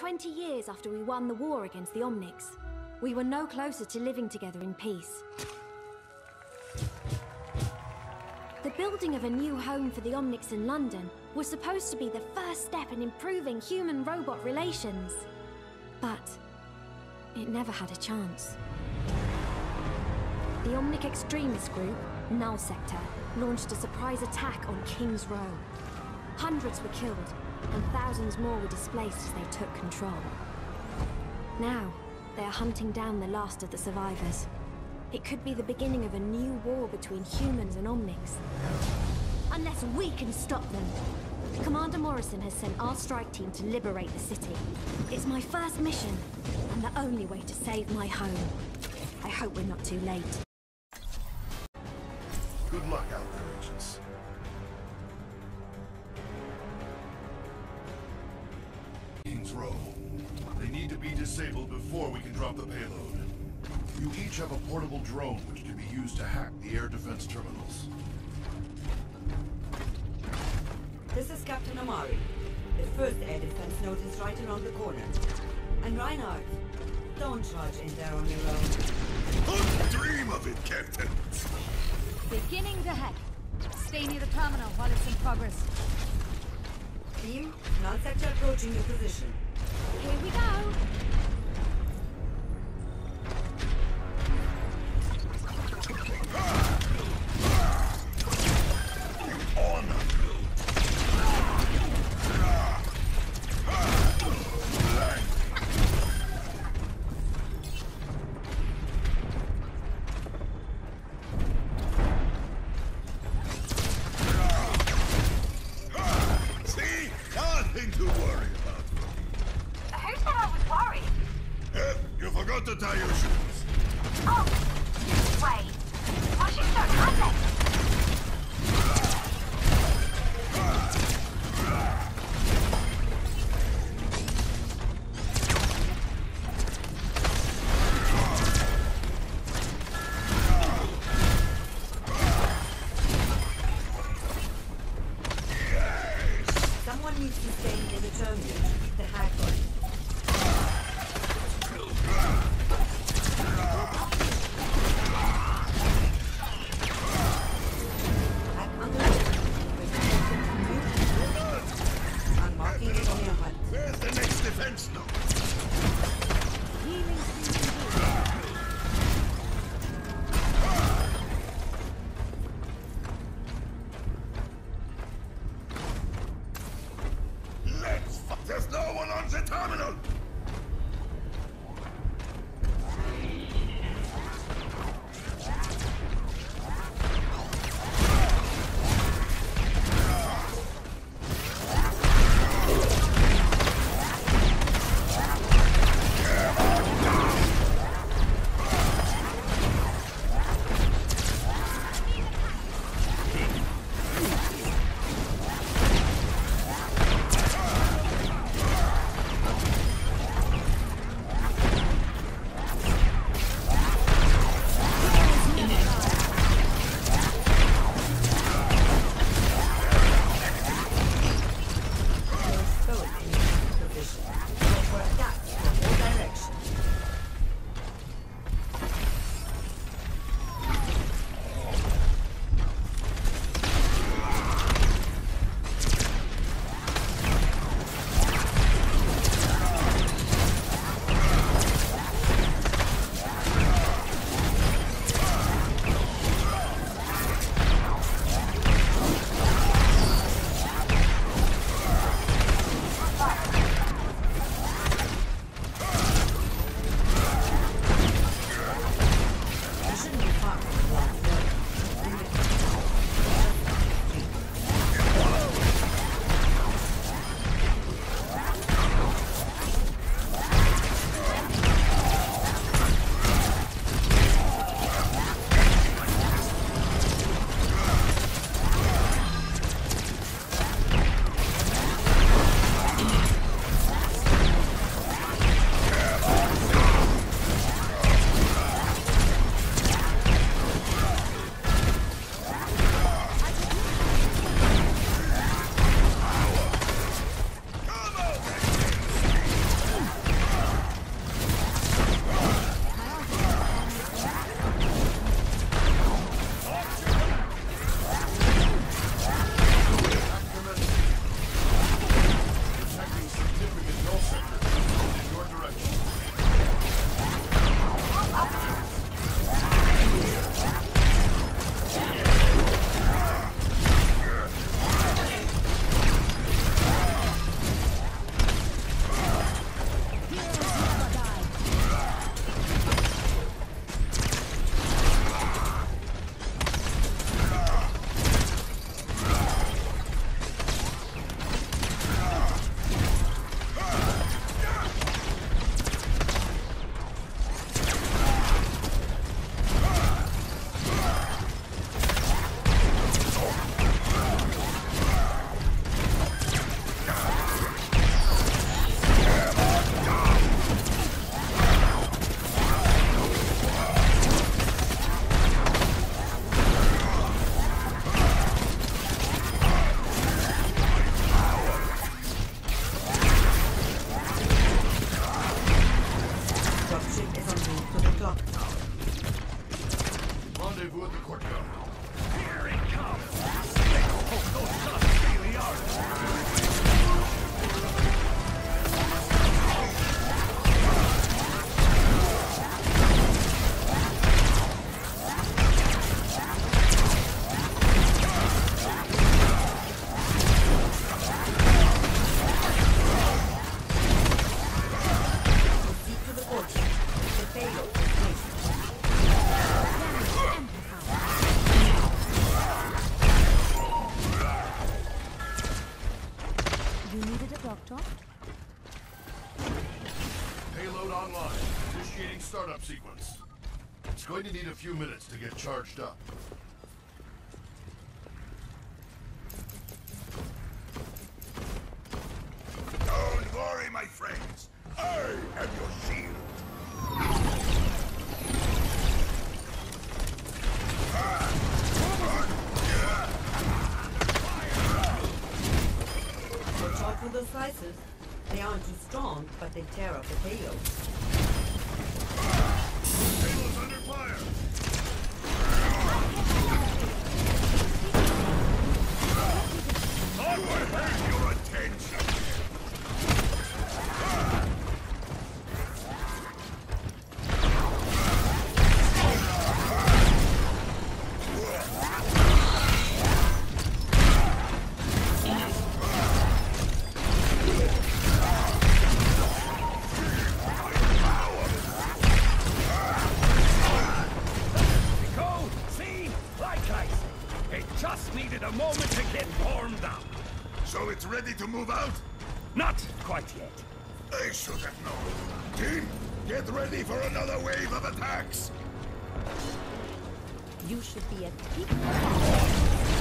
20 years after we won the war against the Omnics. We were no closer to living together in peace. The building of a new home for the Omnics in London was supposed to be the first step in improving human-robot relations. But it never had a chance. The Omnic extremist group, Null Sector, launched a surprise attack on King's Row. Hundreds were killed, and thousands more were displaced as they took control. Now, they are hunting down the last of the survivors. It could be the beginning of a new war between humans and Omnics. Unless we can stop them. Commander Morrison has sent our strike team to liberate the city. It's my first mission, and the only way to save my home. I hope we're not too late. Good luck out there, agents. King's Row. They need to be disabled before we can drop the payload. You each have a portable drone which can be used to hack the air defense terminals. This is Captain Amari. The first air defense node is right around the corner. And Reinhardt, don't charge in there on your own. Don't dream of it, Captain! Beginning to hack. Stay near the terminal while it's in progress. Team, Null Sector approaching your position. Here we go. Stay few minutes to get charged up. Don't worry, my friends. I am your shield. Watch out for those slicers. They aren't too strong, but they tear up the payload. You should be a peak.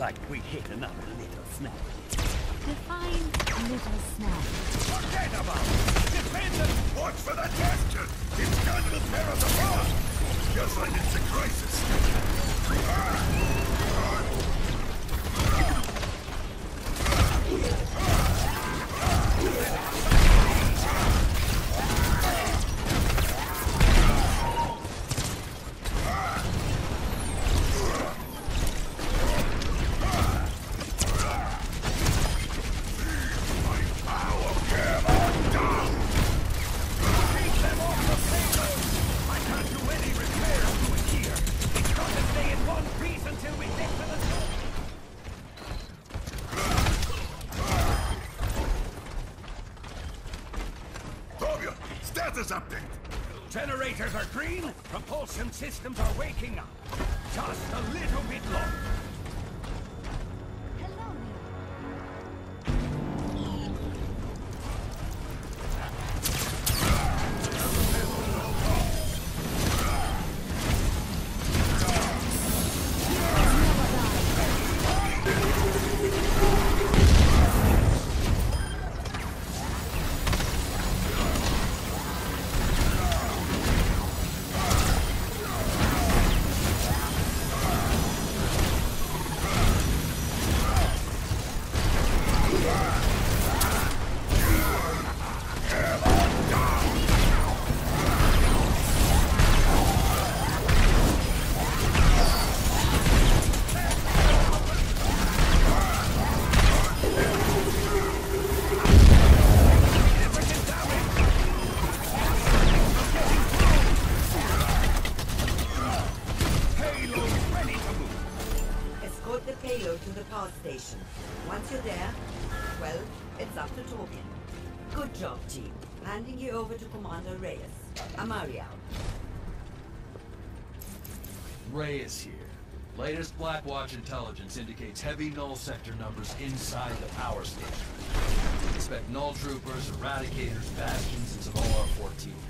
Like we hit another little snag. Define little snag. Forget about it! Defend them! Watch for that bastion! It's going to tear us apart! Feels like it's a crisis. I status update. Generators are green, propulsion systems are waking up. Just a little bit longer. Once you're there, well, it's up to Torbjorn. Good job, team. Handing you over to Commander Reyes. Amari Reyes here. Latest Blackwatch intelligence indicates heavy null sector numbers inside the power station. Expect null troopers, eradicators, bastions, and some OR-14s.